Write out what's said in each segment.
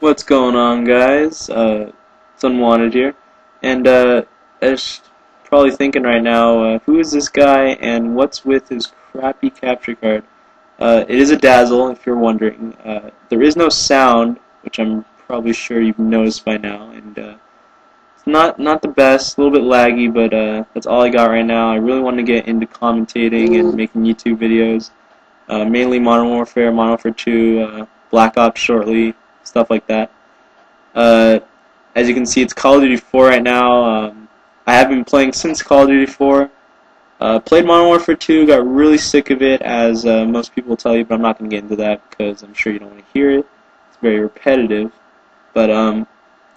What's going on, guys? Uh, it's Unwanted here, and uh, probably thinking right now, uh, who is this guy and what's with his crappy capture card? Uh, it is a Dazzle, if you're wondering. Uh, there is no sound, which I'm probably sure you've noticed by now, and uh, it's not not the best, a little bit laggy, but uh, that's all I got right now. I really want to get into commentating and making YouTube videos, uh, mainly Modern Warfare, Modern Warfare 2, uh, Black Ops shortly, stuff like that. Uh, as you can see, it's Call of Duty 4 right now. Um, I have been playing since Call of Duty 4. Uh, played Modern Warfare 2, got really sick of it, as uh, most people will tell you, but I'm not going to get into that because I'm sure you don't want to hear it. It's very repetitive. But, um,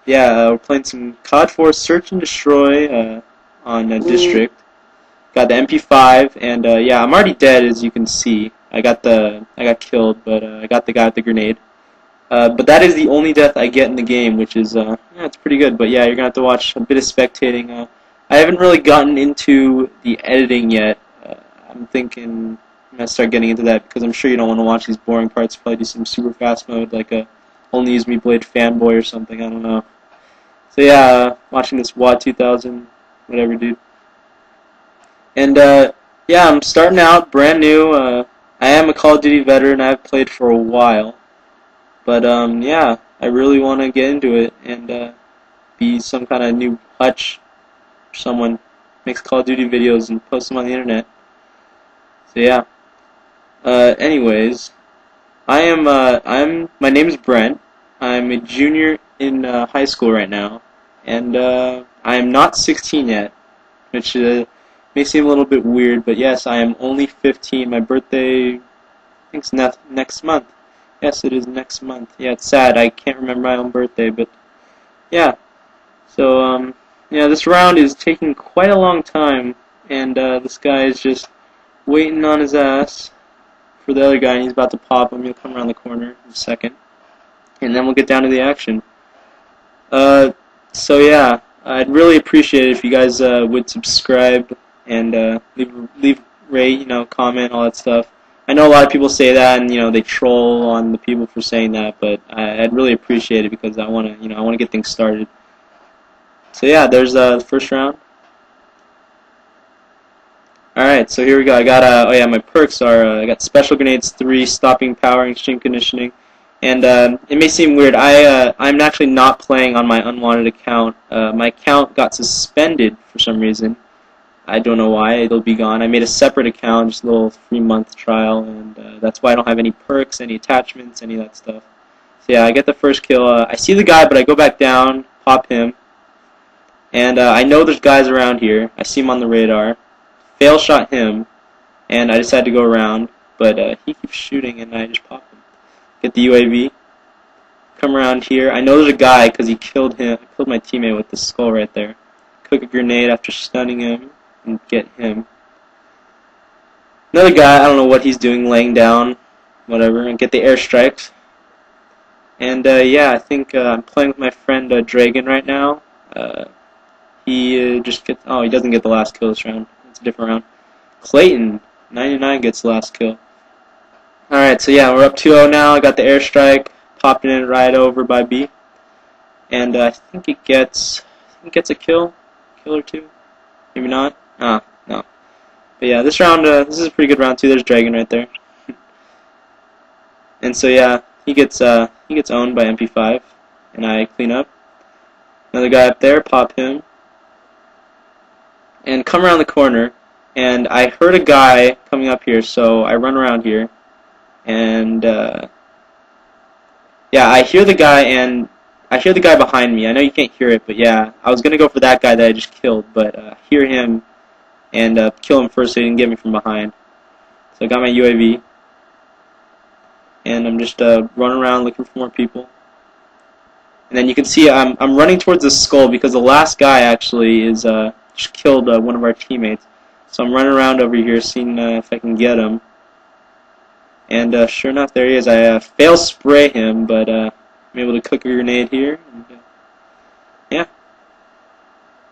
yeah, uh, we're playing some COD 4 Search and Destroy uh, on uh, District. Got the MP5, and uh, yeah, I'm already dead, as you can see. I got the I got killed, but uh, I got the guy with the grenade. Uh, but that is the only death I get in the game, which is uh, yeah, it's pretty good. But yeah, you're gonna have to watch a bit of spectating. Uh, I haven't really gotten into the editing yet. Uh, I'm thinking I'm gonna start getting into that because I'm sure you don't want to watch these boring parts. Probably do some super fast mode, like a only use me blade fanboy or something. I don't know. So yeah, uh, watching this WAD 2000, whatever, dude. And yeah, I'm starting out brand new. I am a Call of Duty veteran. I've played for a while, but um, yeah, I really want to get into it and uh, be some kind of new hutch. Someone makes Call of Duty videos and posts them on the internet. So yeah. Uh, anyways, I am. Uh, I'm. My name is Brent. I'm a junior in uh, high school right now, and uh, I am not 16 yet, which uh, may seem a little bit weird, but yes, I am only 15. My birthday, I think, is ne- next month. Yes, it is next month. Yeah, it's sad. I can't remember my own birthday, but yeah. So, um, yeah, this round is taking quite a long time, and uh, this guy is just waiting on his ass for the other guy, and he's about to pop him. He'll come around the corner in a second, and then we'll get down to the action. Uh, so yeah, I'd really appreciate it if you guys uh, would subscribe and uh, leave leave rate, you know, comment, all that stuff. I know a lot of people say that, and you know, they troll on the people for saying that, but I, I'd really appreciate it because I want to, you know, I want to get things started. So yeah, there's uh, the first round. Alright, so here we go. I got, uh, oh yeah, my perks are, uh, I got Special Grenades 3, Stopping Power, and Extreme Conditioning. And uh, it may seem weird, I, uh, I'm actually not playing on my unwanted account. Uh, my account got suspended for some reason. I don't know why, it'll be gone. I made a separate account, just a little three-month trial, and uh, that's why I don't have any perks, any attachments, any of that stuff. So yeah, I get the first kill. Uh, I see the guy, but I go back down, pop him. And uh, I know there's guys around here. I see him on the radar fail shot him, and I decide to go around, but uh, he keeps shooting, and I just pop him. Get the UAV. Come around here. I know there's a guy because he killed him. I killed my teammate with the skull right there. Cook a grenade after stunning him and get him. Another guy. I don't know what he's doing, laying down, whatever, and get the airstrikes. And uh, yeah, I think uh, I'm playing with my friend uh, Dragon right now. Uh, he uh, just gets. Oh, he doesn't get the last kill this round. It's a different round. Clayton, 99 gets the last kill. Alright, so yeah, we're up 2-0 now. I got the airstrike, popping it right over by B. And uh, I think it gets, I think it gets a kill, kill or two. Maybe not. Ah, no. But yeah, this round, uh, this is a pretty good round too. There's Dragon right there. and so yeah, he gets, uh, he gets owned by MP5, and I clean up. Another guy up there, pop him and come around the corner, and I heard a guy coming up here, so I run around here, and uh, yeah, I hear the guy, and I hear the guy behind me. I know you can't hear it, but yeah, I was gonna go for that guy that I just killed, but uh, hear him and uh, kill him first so he didn't get me from behind. So I got my UAV, and I'm just uh, running around looking for more people. And then you can see I'm I'm running towards the skull because the last guy actually is uh just killed uh, one of our teammates. So I'm running around over here seeing uh, if I can get him. And uh, sure enough, there he is. I uh, fail spray him, but I'm able to cook a grenade here. And, yeah.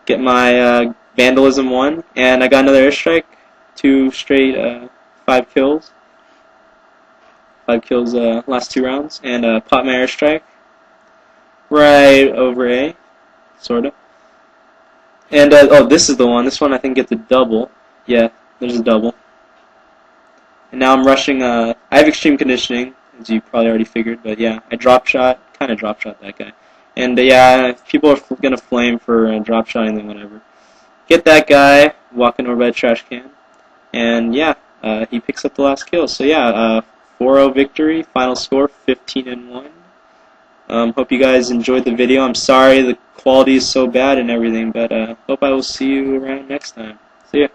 Get my Vandalism 1. And I got another airstrike. Two straight, uh, five kills. Five kills uh, last two rounds. And uh, pop my airstrike. right over A, sorta. And uh, oh, this is the one. This one I think gets a double. Yeah, there's a double. And now I'm rushing. Uh, I have extreme conditioning, as you probably already figured. But yeah, I drop shot, kind of drop shot that guy. And uh, yeah, people are gonna flame for uh, drop shotting, then whatever. Get that guy walking over by the trash can, and yeah, uh, he picks up the last kill. So yeah, uh, 4-0 victory. Final score 15 and one. Um, hope you guys enjoyed the video. I'm sorry the quality is so bad and everything, but uh, hope I will see you around next time. See ya.